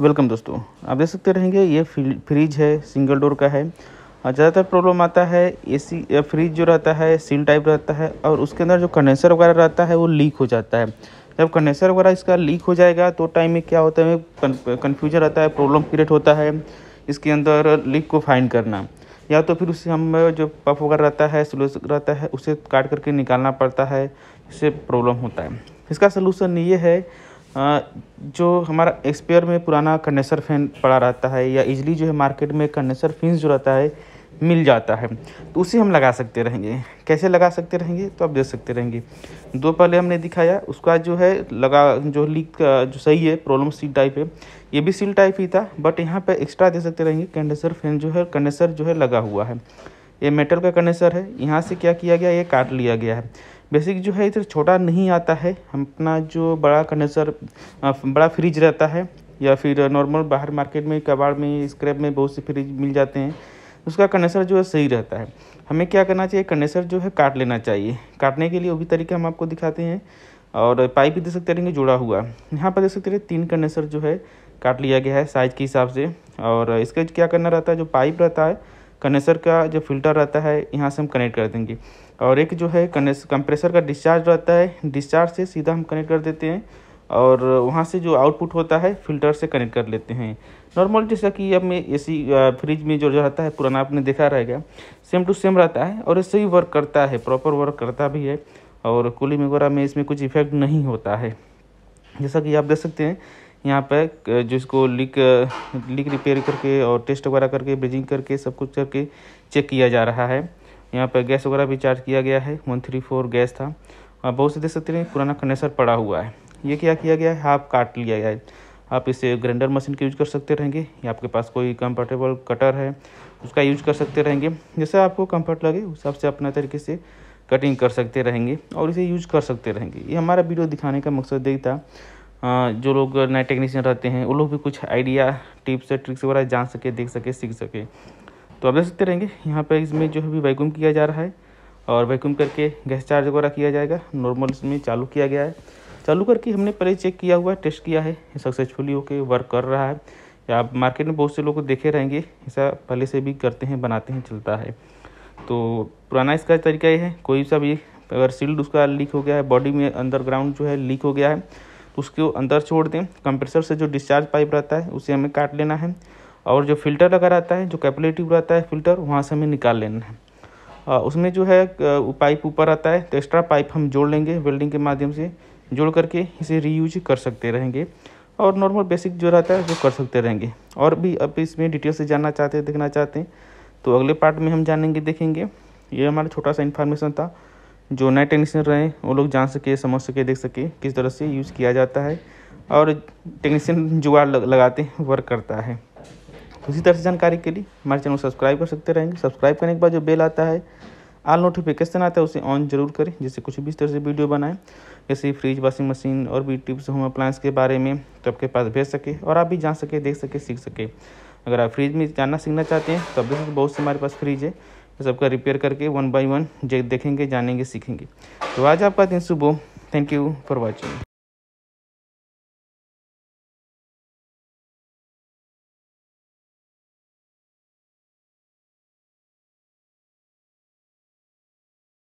Welcome दोस्तों, आप देख सकते रहेंगे, ये फ्रि- फ्रिज है, सिंगल डोर का है। और ज़्यादातर प्रॉब्लम आता है, एसी फ्रिज जो रहता है, सील टाइप रहता है, और उसके अंदर जो कंडेंसर वगैरह रहता है, वो लीक हो जाता है। जब कंडेंसर वगैरह इसका लीक हो जाएगा तो टाइम में क्या होता है कन्फ्यूज़न रहता है, प्रॉब्लम क्रिएट होता है, इसके अंदर लीक को फाइंड करना। या तो फिर उससे हम जो पफ वगैरह रहता है स्लूस रहता है, उसे काट करके निकालना पड़ता है इससे प्रॉब्लम होता है। इसका सलूशन ये है जो हमारा एक्सपेयर में पुराना कंडेंसर फ़ैन पड़ा रहता है या इजली जो है मार्केट में कंडेंसर फिन्स जो रहता है, मिल जाता है। तो उसे हम लगा सकते रहेंगे। कैसे लगा सकते रहेंगे? तो आप देख सकते रहेंगे। दो पहले हमने दिखाया, उसका जो है लगा, जो लीक का जो सही है प्रॉब्लम सील टाइप है, ये भी सील टाइप ही था बट यहाँ पे एक्स्ट्रा दे सकते रहेंगे कंडेंसर फ़ैन जो है कंडेंसर जो है लगा हुआ है। ये मेटल का कंडेंसर है, यहाँ से क्या किया गया? ये काट लिया गया है। बेसिक जो है इधर छोटा नहीं आता है। हम अपना जो बड़ा कंडेंसर बड़ा फ्रिज रहता है या फिर नॉर्मल बाहर मार्केट में, कबाड़ में स्क्रैप में बहुत से फ्रिज मिल जाते हैं। उसका कंडेंसर जो है सही रहता है। हमें क्या करना चाहिए? कंडेंसर जो है काट लेना चाहिए। काटने के लिए वो भी तरीके हम आपको दिखाते हैं। और पाइप भी देख सकते रहेंगे जुड़ा हुआ। यहाँ पर देख सकते रहे तीन कंडेंसर जो है काट लिया गया है साइज़ के हिसाब से। और इसका क्या करना रहता है? जो पाइप रहता है कंडेंसर का जो फ़िल्टर रहता है, यहाँ से हम कनेक्ट कर देंगे। और एक जो है कंप्रेसर का डिस्चार्ज रहता है, डिस्चार्ज से सीधा हम कनेक्ट कर देते हैं और वहाँ से जो आउटपुट होता है, फ़िल्टर से कनेक्ट कर लेते हैं। नॉर्मल जैसा कि अब में ए सी फ्रिज में जो जो रहता है, पुराना आपने देखा रहेगा सेम टू सेम रहता है और इससे ही वर्क करता है, प्रॉपर वर्क करता भी है और कूलिंग वगैरह में इसमें कुछ इफ़ेक्ट नहीं होता है। जैसा कि आप देख सकते हैं यहाँ पर जिसको लीक लीक रिपेयर करके और टेस्ट वगैरह करके, ब्रिजिंग करके, सब कुछ करके चेक किया जा रहा है। यहाँ पर गैस वगैरह भी चार्ज किया गया है, वन थ्री फोर गैस था। और बहुत से देख सकते हैं, पुराना कंडेंसर पड़ा हुआ है। ये क्या किया गया है? हाफ़ काट लिया गया है। आप इसे ग्राइंडर मशीन का यूज़ कर सकते रहेंगे। या आपके पास कोई कंफर्टेबल कटर है, उसका यूज़ कर सकते रहेंगे। जैसे आपको कंफर्ट लगे, उस हिसाब से अपना तरीके से कटिंग कर सकते रहेंगे और इसे यूज़ कर सकते रहेंगे। ये हमारा वीडियो दिखाने का मकसद यही था। जो लोग नए टेक्नीशियन रहते हैं वो लोग भी कुछ आइडिया टिप्स ट्रिक्स वगैरह जान सके, देख सके, सीख सके। तो आप देख सकते रहेंगे, यहाँ पर इसमें जो है भी वैक्यूम किया जा रहा है और वैक्यूम करके गैस चार्ज वगैरह किया जाएगा। नॉर्मल इसमें चालू किया गया है। चालू करके हमने पहले चेक किया हुआ है टेस्ट किया है। सक्सेसफुली होके वर्क कर रहा है। या आप मार्केट में बहुत से लोग देखे रहेंगे, ऐसा पहले से भी करते हैं, बनाते हैं, चलता है। तो पुराना इसका तरीका ये है, कोई सा भी अगर सील्ड उसका लीक हो गया है बॉडी में अंडरग्राउंड जो है लीक हो गया है उसको अंदर छोड़ दें। कंप्रेसर से जो डिस्चार्ज पाइप रहता है, उसे हमें काट लेना है। और जो फ़िल्टर लगा रहता है, जो कैपुलेटिव रहता है फ़िल्टर वहाँ से हमें निकाल लेना है। उसमें जो है पाइप ऊपर आता है तो एक्स्ट्रा पाइप हम जोड़ लेंगे वेल्डिंग के माध्यम से। जोड़ करके इसे रीयूज कर सकते रहेंगे। और नॉर्मल बेसिक जो रहता है, वो कर सकते रहेंगे। और भी अब इसमें डिटेल से जानना चाहते हैं, देखना चाहते हैं तो अगले पार्ट में हम जानेंगे, देखेंगे। ये हमारा छोटा सा इन्फॉर्मेशन था। जो नए टेक्नीशियन रहे वो लोग जान सके समझ सके देख सके किस तरह से यूज़ किया जाता है और टेक्नीशियन जुगाड़ लग, लगाते हैं वर्क करता है। उसी तरह से जानकारी के लिए हमारे चैनल सब्सक्राइब कर सकते रहेंगे। सब्सक्राइब करने के बाद जो बेल आता है आल नोटिफिकेशन आता है उसे ऑन ज़रूर करें जिससे कुछ भी इस तरह से वीडियो बनाएँ। जैसे फ्रिज वॉशिंग मशीन और भी टिप्स होम अप्लायंस के बारे में तो आपके पास भेज सके और आप भी जान सके देख सके सीख सके। अगर आप फ्रिज में जानना सीखना चाहते हैं तो अब बहुत से हमारे पास फ्रिज है। सबका रिपेयर करके वन बाई वन देखेंगे, जानेंगे, सीखेंगे। तो आज आपका दिन सुबह थैंक यू फॉर वॉचिंग